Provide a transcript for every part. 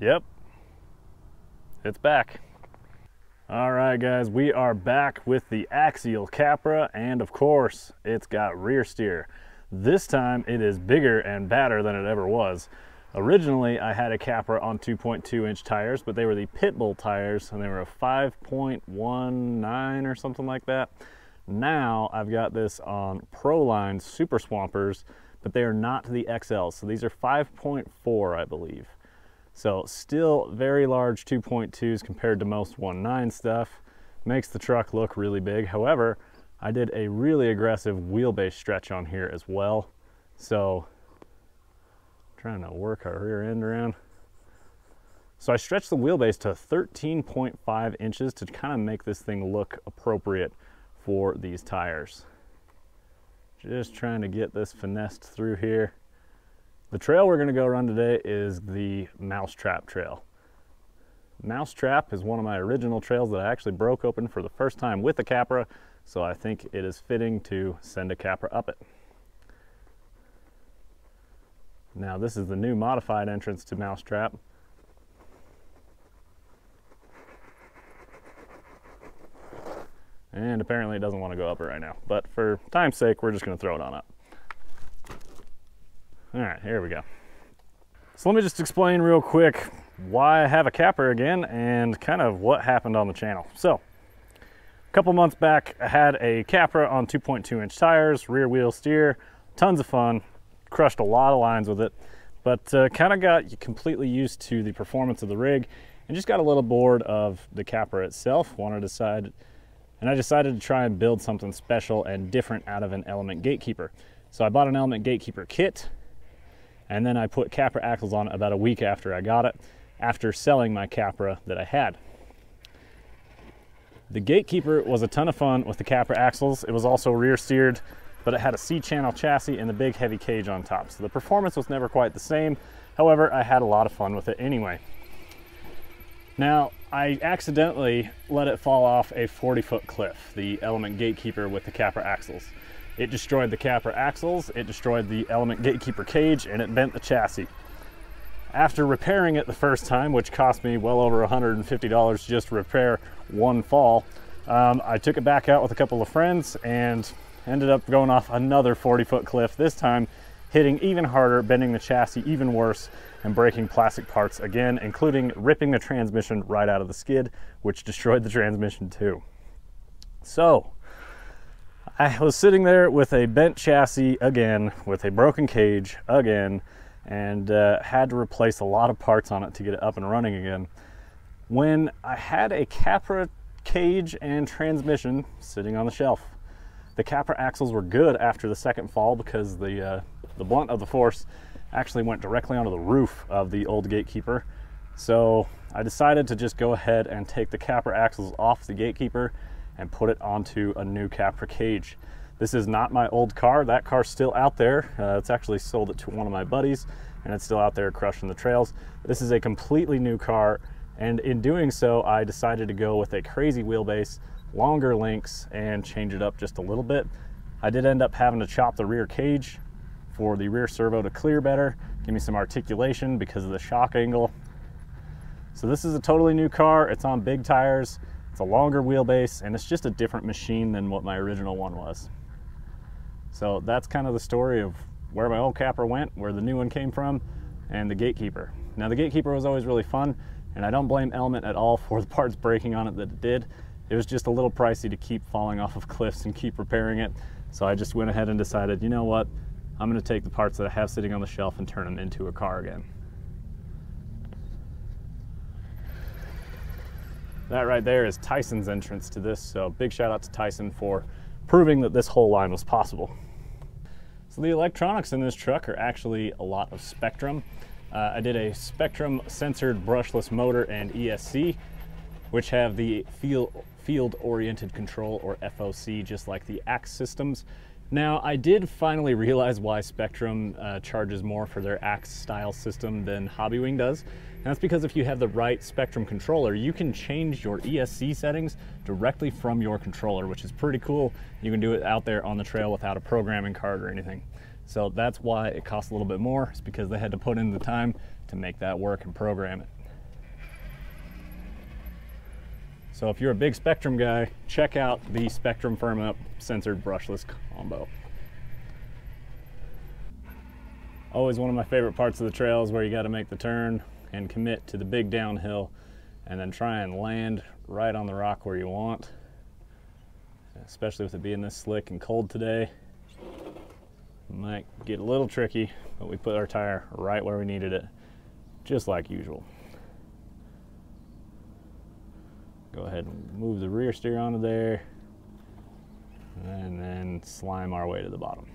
Yep, it's back. All right, guys, we are back with the Axial Capra, and of course, it's got rear steer. This time, it is bigger and badder than it ever was. Originally, I had a Capra on 2.2 inch tires, but they were the Pitbull tires, and they were a 5.19 or something like that. Now, I've got this on Proline Super Swampers, but they are not the XLs, so these are 5.4, I believe. So still very large 2.2s compared to most 1.9 stuff. Makes the truck look really big. However, I did a really aggressive wheelbase stretch on here as well. So trying to work our rear end around. So I stretched the wheelbase to 13.5 inches to kind of make this thing look appropriate for these tires. Just trying to get this finessed through here. The trail we're gonna go run today is the Mousetrap Trail. Mousetrap is one of my original trails that I actually broke open for the first time with a Capra, so I think it is fitting to send a Capra up it. Now this is the new modified entrance to Mousetrap. And apparently it doesn't want to go up it right now, but for time's sake, we're just gonna throw it on up. All right, here we go. So let me just explain real quick why I have a Capra again and kind of what happened on the channel. So a couple months back, I had a Capra on 2.2 inch tires, rear wheel steer, tons of fun, crushed a lot of lines with it, but uh, kind of got completely used to the performance of the rig and just got a little bored of the Capra itself. Wanted to decide, and I decided to try and build something special and different out of an Element Gatekeeper. So I bought an Element Gatekeeper kit, and then I put Capra axles on it about a week after I got it, after selling my Capra that I had. The Gatekeeper was a ton of fun with the Capra axles. It was also rear steered, but it had a C-channel chassis and the big heavy cage on top. So the performance was never quite the same. However, I had a lot of fun with it anyway. Now, I accidentally let it fall off a 40 foot cliff, the Element Gatekeeper with the Capra axles. It destroyed the Capra axles, it destroyed the Element Gatekeeper cage, and it bent the chassis. After repairing it the first time, which cost me well over $150 just to repair one fall, um, I took it back out with a couple of friends and ended up going off another 40 foot cliff, this time hitting even harder, bending the chassis even worse, and breaking plastic parts again, including ripping the transmission right out of the skid, which destroyed the transmission too. So, I was sitting there with a bent chassis again, with a broken cage again, and uh, had to replace a lot of parts on it to get it up and running again. When I had a Capra cage and transmission sitting on the shelf. The Capra axles were good after the second fall because the, uh, the blunt of the force actually went directly onto the roof of the old gatekeeper. So I decided to just go ahead and take the Capra axles off the gatekeeper and put it onto a new Capra cage. This is not my old car. That car's still out there. Uh, it's actually sold it to one of my buddies and it's still out there crushing the trails. This is a completely new car and in doing so, I decided to go with a crazy wheelbase, longer links, and change it up just a little bit. I did end up having to chop the rear cage for the rear servo to clear better, give me some articulation because of the shock angle. So this is a totally new car. It's on big tires. It's a longer wheelbase and it's just a different machine than what my original one was. So that's kind of the story of where my old Capra went, where the new one came from, and the Gatekeeper. Now the Gatekeeper was always really fun and I don't blame Element at all for the parts breaking on it that it did. It was just a little pricey to keep falling off of cliffs and keep repairing it. So I just went ahead and decided, you know what? I'm gonna take the parts that I have sitting on the shelf and turn them into a car again. That right there is Tyson's entrance to this, so big shout out to Tyson for proving that this whole line was possible. So the electronics in this truck are actually a lot of Spektrum. Uh, I did a Spektrum sensored brushless motor and ESC, which have the field, field oriented control or FOC, just like the Axe systems. Now, I did finally realize why Spektrum uh, charges more for their Axe style system than Hobbywing does. And that's because if you have the right Spektrum controller, you can change your ESC settings directly from your controller, which is pretty cool. You can do it out there on the trail without a programming card or anything. So that's why it costs a little bit more. It's because they had to put in the time to make that work and program it. So if you're a big Spektrum guy, check out the Spektrum Firm Up Sensored Brushless Combo. Always one of my favorite parts of the trails where you got to make the turn and commit to the big downhill and then try and land right on the rock where you want. Especially with it being this slick and cold today. Might get a little tricky, but we put our tire right where we needed it, just like usual. Go ahead and move the rear steer onto there, and then slime our way to the bottom.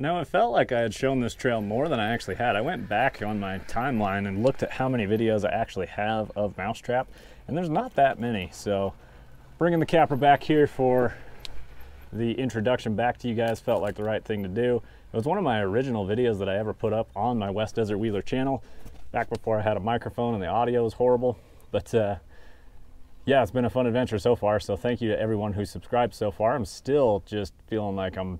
Now, it felt like I had shown this trail more than I actually had. I went back on my timeline and looked at how many videos I actually have of Mousetrap, and there's not that many. So, bringing the Capra back here for the introduction back to you guys felt like the right thing to do. It was one of my original videos that I ever put up on my West Desert Wheeler channel, back before I had a microphone and the audio was horrible. But uh, yeah, it's been a fun adventure so far. So thank you to everyone who subscribed so far. I'm still just feeling like I'm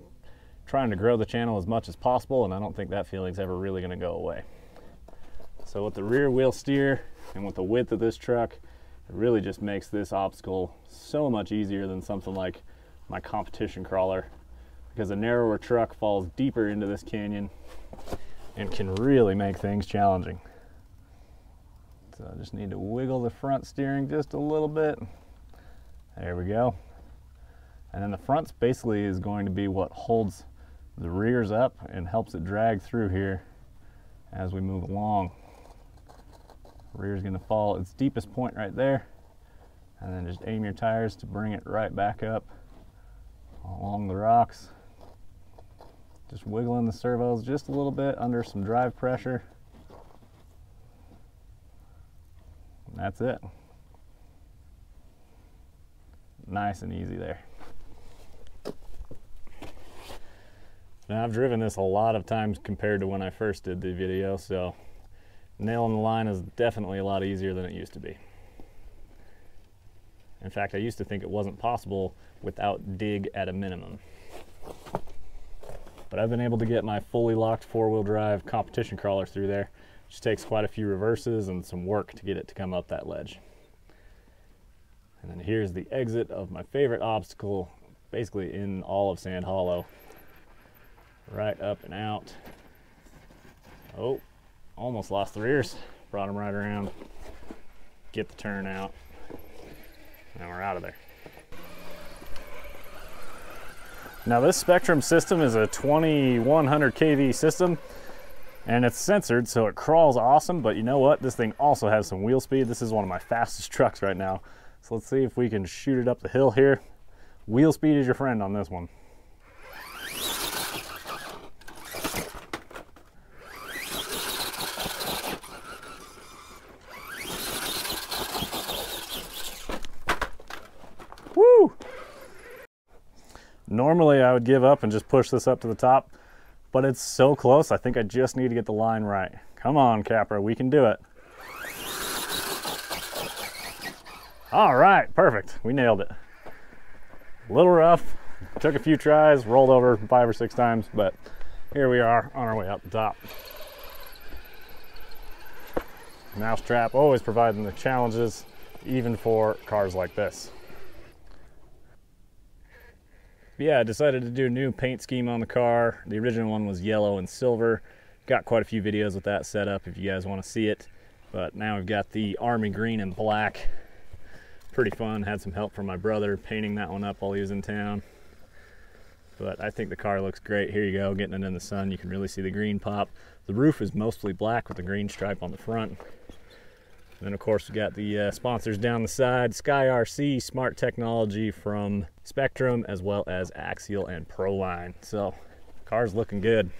trying to grow the channel as much as possible, and I don't think that feeling's ever really gonna go away. So with the rear wheel steer and with the width of this truck, it really just makes this obstacle so much easier than something like my competition crawler because a narrower truck falls deeper into this canyon and can really make things challenging. So I just need to wiggle the front steering just a little bit. There we go. And then the front basically is going to be what holds the rears up and helps it drag through here as we move along. Rear is going to fall its deepest point right there and then just aim your tires to bring it right back up along the rocks. Just wiggling the servos just a little bit under some drive pressure. And that's it. Nice and easy there. Now I've driven this a lot of times compared to when I first did the video, so nailing the line is definitely a lot easier than it used to be. In fact, I used to think it wasn't possible without dig at a minimum. But I've been able to get my fully locked four-wheel drive competition crawler through there. Just takes quite a few reverses and some work to get it to come up that ledge. And then here's the exit of my favorite obstacle, basically in all of Sand Hollow. Right up and out. Oh, almost lost the rears. Brought them right around. Get the turn out. And we're out of there. Now this Spektrum system is a 2100 kV system and it's sensored so it crawls awesome but you know what this thing also has some wheel speed this is one of my fastest trucks right now so let's see if we can shoot it up the hill here wheel speed is your friend on this one Normally I would give up and just push this up to the top, but it's so close. I think I just need to get the line right. Come on, Capra, we can do it. All right, perfect. We nailed it. A little rough, took a few tries, rolled over five or six times, but here we are on our way up the top. Mousetrap always providing the challenges, even for cars like this yeah, I decided to do a new paint scheme on the car. The original one was yellow and silver. Got quite a few videos with that set up if you guys want to see it. But now we've got the army green and black. Pretty fun. Had some help from my brother painting that one up while he was in town. But I think the car looks great. Here you go, getting it in the sun. You can really see the green pop. The roof is mostly black with the green stripe on the front. And then of course we got the uh, sponsors down the side, Sky RC, smart technology from Spektrum, as well as Axial and Proline. So car's looking good.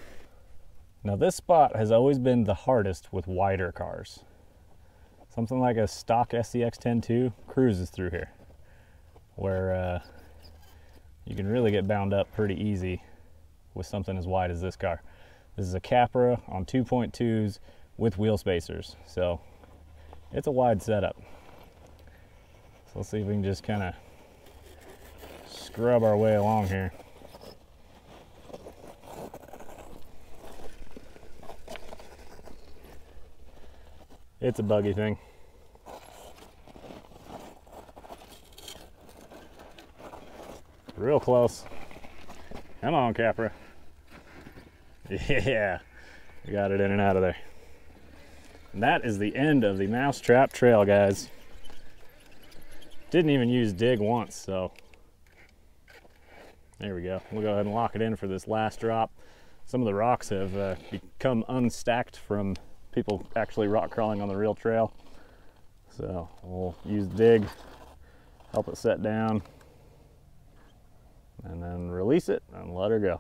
Now this spot has always been the hardest with wider cars. Something like a stock SCX 10.2 cruises through here, where uh, you can really get bound up pretty easy with something as wide as this car. This is a Capra on 2.2s with wheel spacers. So it's a wide setup. So let's see if we can just kind of scrub our way along here. It's a buggy thing. Real close. Come on, Capra. Yeah, we got it in and out of there. And that is the end of the Mousetrap Trail, guys. Didn't even use dig once, so there we go. We'll go ahead and lock it in for this last drop. Some of the rocks have uh, become unstacked from people actually rock crawling on the real trail. So we'll use dig, help it set down, and then release it and let her go.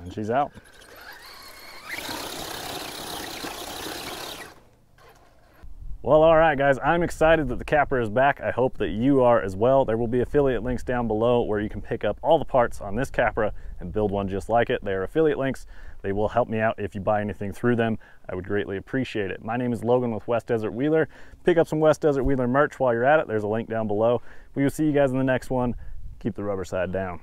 And she's out. Well, all right, guys, I'm excited that the Capra is back. I hope that you are as well. There will be affiliate links down below where you can pick up all the parts on this Capra and build one just like it. They are affiliate links. They will help me out if you buy anything through them. I would greatly appreciate it. My name is Logan with West Desert Wheeler. Pick up some West Desert Wheeler merch while you're at it. There's a link down below. We will see you guys in the next one. Keep the rubber side down.